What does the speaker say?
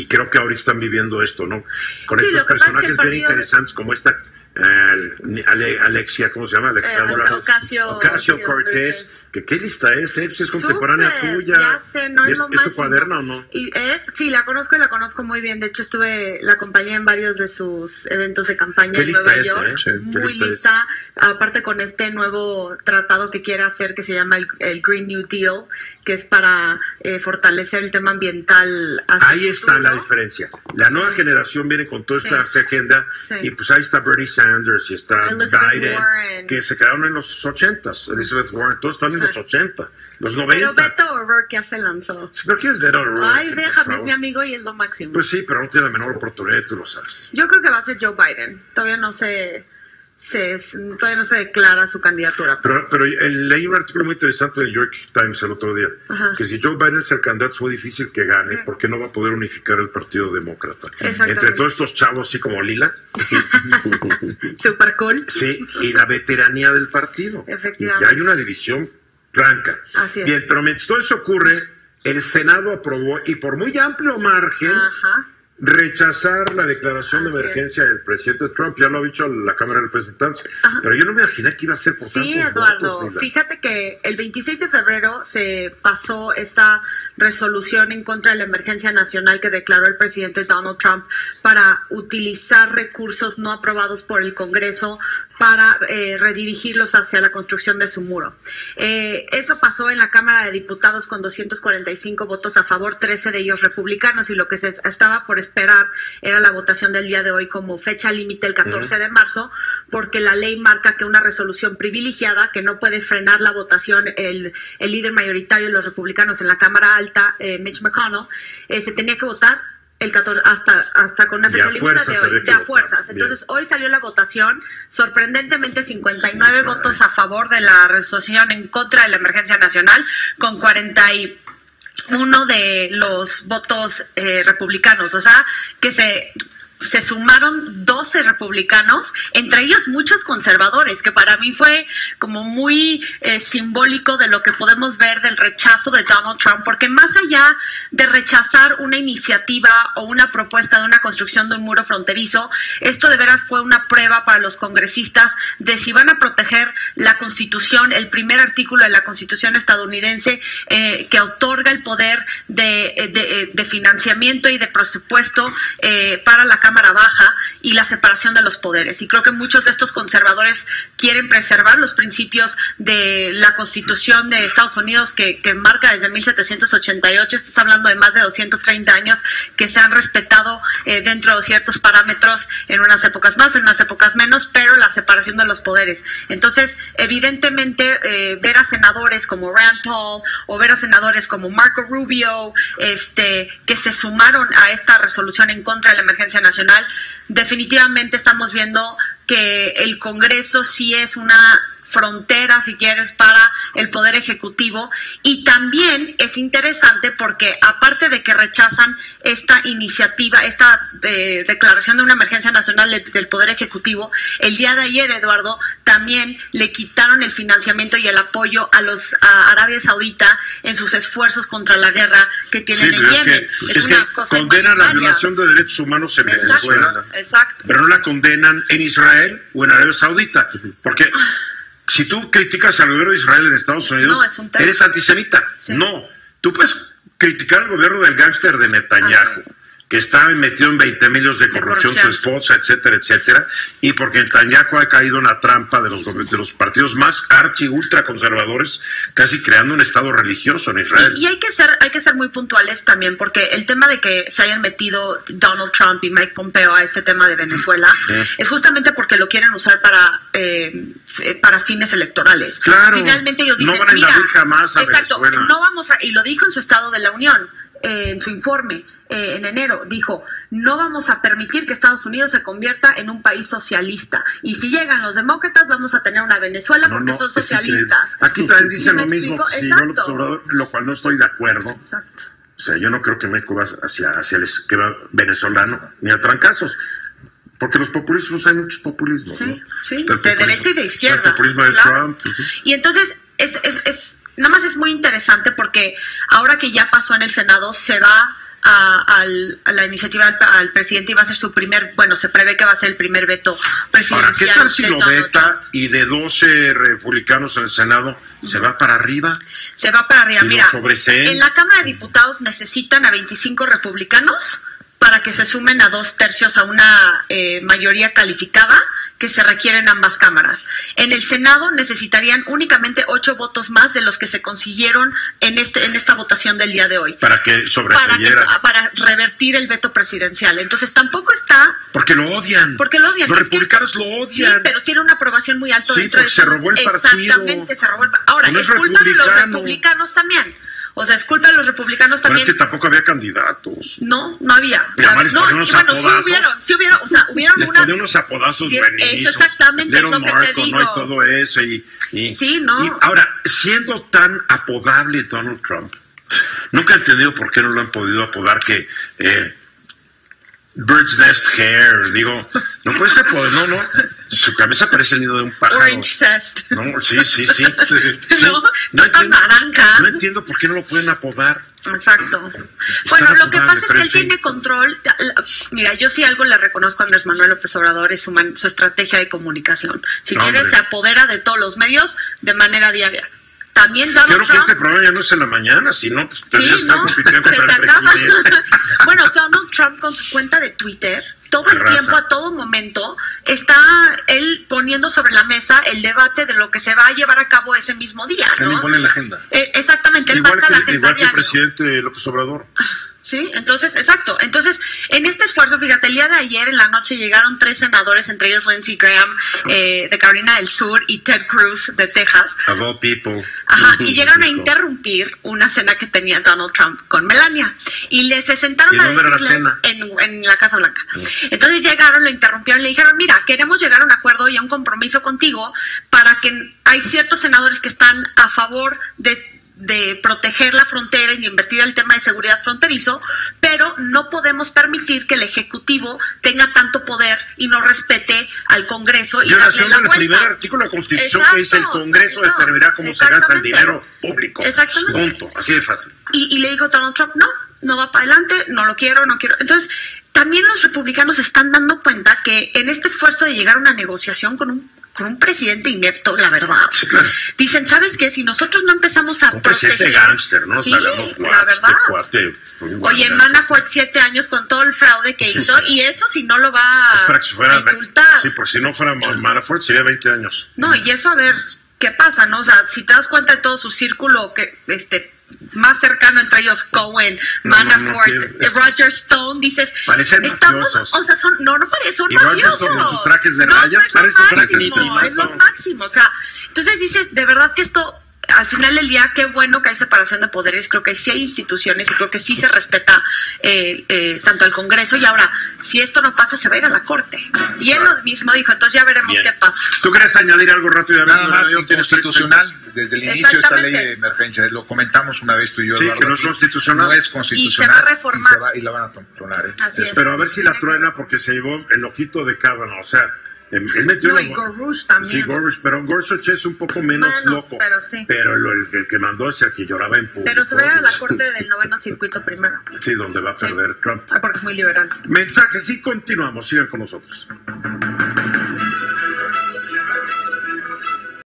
y creo que ahora están viviendo esto, ¿no? Con Sí, estos es personajes bien interesantes como esta Alexia, ¿cómo se llama? Alexandra. Eh, Ocasio- Ocasio Ocasio Cortés. Que qué lista es, eh? Pues es contemporánea tuya. Ya sé, no ¿Y es, lo ¿Es tu máximo. cuaderna o no? Y, eh, sí, la conozco y la conozco muy bien. De hecho, estuve, la acompañé en varios de sus eventos de campaña Qué en lista Nueva es, York. ¿eh? Muy lista. Aparte con este nuevo tratado que quiere hacer que se llama el, el Green New Deal, que es para eh, fortalecer el tema ambiental. Ahí está la diferencia. La nueva generación viene con toda Sí. esta agenda Sí. y pues ahí está Bernie Sanders y está Biden, Warren. que se quedaron en los 80s. Elizabeth Warren, todos están en los 80, los Pero 90. Beto O'Rourke ya se lanzó. ¿Pero qué es Beto O'Rourke, Ay, déjame, es mi amigo y es lo máximo. Pues sí, pero no tiene la menor oportunidad, tú lo sabes. Yo creo que va a ser Joe Biden. Todavía no se, se todavía no se declara su candidatura. Pero, pero leí un artículo muy interesante del New York Times el otro día, Ajá. que si Joe Biden es el candidato es muy difícil que gane porque no va a poder unificar el Partido Demócrata. Entre todos estos chavos así como Lila, Super cool. sí, y la veteranía del partido. Efectivamente. Y hay una división franca. Así es. Bien, pero mientras todo eso ocurre, el Senado aprobó, y por muy amplio margen, Ajá. Rechazar la declaración de emergencia del presidente Trump. Ya lo ha dicho la Cámara de Representantes. Ajá. Pero yo no me imaginé que iba a ser por Sí, Eduardo. votos. Fíjate que el 26 de febrero se pasó esta resolución en contra de la emergencia nacional que declaró el presidente Donald Trump para utilizar recursos no aprobados por el Congreso para eh, redirigirlos hacia la construcción de su muro. Eh, eso pasó en la Cámara de Diputados con 245 votos a favor, 13 de ellos republicanos, y lo que se estaba por esperar era la votación del día de hoy como fecha límite el 14 de marzo, porque la ley marca que una resolución privilegiada que no puede frenar la votación el, el líder mayoritario de los republicanos en la Cámara Alta, eh, Mitch McConnell, eh, se tenía que votar el 14 hasta hasta con una fecha límite de hoy, de a fuerzas. Bien. Entonces, hoy salió la votación, sorprendentemente 59 Sí, votos a favor de la resolución en contra de la emergencia nacional, con 41 de los votos eh, republicanos, o sea, que se se sumaron 12 republicanos, entre ellos muchos conservadores, que para mí fue como muy eh, simbólico de lo que podemos ver del rechazo de Donald Trump, porque más allá de rechazar una iniciativa o una propuesta de una construcción de un muro fronterizo, esto de veras fue una prueba para los congresistas de si van a proteger la constitución, el primer artículo de la constitución estadounidense eh, que otorga el poder de, de- de financiamiento y de presupuesto eh, para la Cámara Baja y la separación de los poderes. Y creo que muchos de estos conservadores quieren preservar los principios de la Constitución de Estados Unidos que, que marca desde 1788. Estás hablando de más de 230 años que se han respetado eh, dentro de ciertos parámetros en unas épocas más, en unas épocas menos, pero la separación de los poderes. Entonces, evidentemente, eh, ver a senadores como Rand Paul o ver a senadores como Marco Rubio, este, que se sumaron a esta resolución en contra de la emergencia nacional, definitivamente estamos viendo que el Congreso sí es una frontera, si quieres, para el Poder Ejecutivo. Y también es interesante porque, aparte de que rechazan esta iniciativa, esta eh, declaración de una emergencia nacional de- del Poder Ejecutivo, el día de ayer, Eduardo, también le quitaron el financiamiento y el apoyo a los a Arabia Saudita en sus esfuerzos contra la guerra que tienen Sí, en pero es Yemen. que, es que condenan la violación de derechos humanos en Exacto, Venezuela, exacto. pero no la condenan en Israel o en Arabia Saudita. Porque si tú criticas al gobierno de Israel en Estados Unidos, No, es un tema. eres antisemita. Sí. No, tú puedes criticar al gobierno del gángster de Netanyahu. Que está metido en 20 millones de corrupción, corrupción. su esposa, etcétera, etcétera, y porque Netanyahu ha caído en la trampa de los, de los partidos más archi ultra conservadores, casi creando un estado religioso en Israel. Y, y hay que ser hay que ser muy puntuales también porque el tema de que se hayan metido Donald Trump y Mike Pompeo a este tema de Venezuela es justamente porque lo quieren usar para eh, para fines electorales. Claro. Finalmente ellos No dicen, van a "Mira, invadir jamás a exacto, Venezuela". no vamos a y lo dijo en su estado de la Unión eh, en su informe eh, en enero dijo no vamos a permitir que Estados Unidos se convierta en un país socialista y si llegan los demócratas vamos a tener una Venezuela No, porque no, son socialistas. Aquí también ¿Sí dicen lo mismo, sí, Obrador, lo cual no estoy de acuerdo. Exacto. O sea, yo no creo que México va hacia, hacia el esquema venezolano, ni a trancazos. Porque los populismos, hay muchos populismos. Sí, ¿no? sí, de derecha y de izquierda. El populismo de claro. Trump. Y entonces, es, es, es, nada más es muy interesante porque ahora que ya pasó en el Senado, se va a, a la iniciativa al, presidente y va a ser su primer, bueno, se prevé que va a ser el primer veto Ahora, presidencial. ¿qué tal si lo veta y de 12 republicanos en el Senado se va para arriba? Se va para arriba. Mira, en la Cámara de Diputados necesitan a 25 republicanos para que se sumen a dos tercios a una eh, mayoría calificada que se requiere en ambas cámaras. En el Senado necesitarían únicamente ocho votos más de los que se consiguieron en este en esta votación del día de hoy Para que para, que, para revertir el veto presidencial. Entonces tampoco está Porque lo odian. porque lo odian. Los que- republicanos lo Sí, odian. pero tiene una aprobación muy alta Sí, dentro de se robó el partido. Exactamente, se robó el Ahora, No es culpa de los republicano. republicanos también. O sea, es culpa de los republicanos Pero es también. que tampoco había candidatos. No, no había. Mi mamá les no, bueno, sí hubieron, sí hubieron, o sea, hubieron Les una... unos apodazos eso exactamente es lo que te Marco, ¿no? Y digo. todo eso. Y, y- Sí, ¿no? y ahora, siendo tan apodable Donald Trump, nunca he entendido por qué no lo han podido apodar que... Eh, Bird's Nest Hair, digo, no puede ser, pues, no, no, su cabeza parece el nido de un pájaro. Orange Zest. No, sí, sí, sí. sí. No, no, entiendo, naranja. no entiendo por qué no lo pueden apodar. Exacto. Bueno, lo que pasa es que él sí. tiene control. Mira, yo sí algo le reconozco a Andrés Manuel López Obrador es su, man- su estrategia de comunicación. Si Hombre. quieres, se apodera de todos los medios de manera diaria. También Donald creo que Trump. este programa ya no es en la mañana, sino pues Sí, que Se te acaba. bueno, Donald Trump con su cuenta de Twitter, todo el Arrasa. tiempo, a todo momento, está él poniendo sobre la mesa el debate de lo que se va a llevar a cabo ese mismo día, Él ¿no? impone la agenda. Eh, exactamente, él Igual marca la que, agenda igual que el presidente López Obrador. Sí, entonces, exacto. Entonces, en este esfuerzo, fíjate, el día de ayer en la noche llegaron tres senadores, entre ellos Lindsey Graham eh, de Carolina del Sur y Ted Cruz de Texas. Of all people. Ajá, y llegaron a interrumpir una cena que tenía Donald Trump con Melania. Y les se sentaron ¿Y a la decirles cena? en, en la Casa Blanca. Entonces llegaron, lo interrumpieron, le dijeron, mira, queremos llegar a un acuerdo y a un compromiso contigo para que hay ciertos senadores que están a favor de de proteger la frontera y de invertir el tema de seguridad fronterizo, pero no podemos permitir que el Ejecutivo tenga tanto poder y no respete al Congreso y darle Violación la del vuelta. primer artículo de la Constitución Exacto, que dice el Congreso eso, determinará cómo se gasta el dinero público. Exactamente. Punto. Así de fácil. Y, y le dijo Donald Trump, no, no va para adelante, no lo quiero, no quiero. Entonces, también los republicanos están dando cuenta que en este esfuerzo de llegar a una negociación con un, con un presidente inepto, la verdad, Sí, claro. dicen, ¿sabes qué? Si nosotros no empezamos a Un presidente proteger... gángster, ¿no? Sí, Sabemos, la guau, verdad. este cuate fue Oye, guardián. Manafort siete años con todo el fraude que Sí, hizo y eso si no lo va Es para que fuera a indultar. Sí, por si no fuera Manafort sería 20 años. No, y eso a ver qué pasa, ¿no? O sea, si te das cuenta de todo su círculo que este más cercano entre ellos Cohen, No, no, no Manafort, Roger Stone, dices, Parecen estamos, mafiosos. o sea, son no no parecen son Y mafiosos. Stone con sus trajes de rayas, es lo máximo, es lo máximo, o sea, entonces dices, de verdad que esto al final del día, qué bueno que hay separación de poderes, creo que sí hay instituciones y creo que sí se respeta eh, eh, tanto al Congreso y ahora, si esto no pasa, se va a ir a la Corte. Y él lo mismo dijo, entonces ya veremos Bien. qué pasa. ¿Tú quieres añadir algo rápidamente? Nada más inconstitucional desde el inicio de esta ley de emergencia. Lo comentamos una vez tú y yo, Sí, Eduardo, que no es constitucional. No es constitucional. Y se va a reformar. Y, se va- y la van a tronar. ¿eh? Así es. Pero a ver si la truena porque se llevó el loquito de Cábano. O sea, él él metió No, y Gorsuch también. Sí, Gorsuch, pero Gorsuch es un poco menos Menos, loco. pero sí. Pero el, el que mandó es el que lloraba en público. Pero se va a la corte del noveno circuito primero. Sí, donde va a Sí. perder Trump. Ah, porque es muy liberal. Mensajes y continuamos. Sigan con nosotros.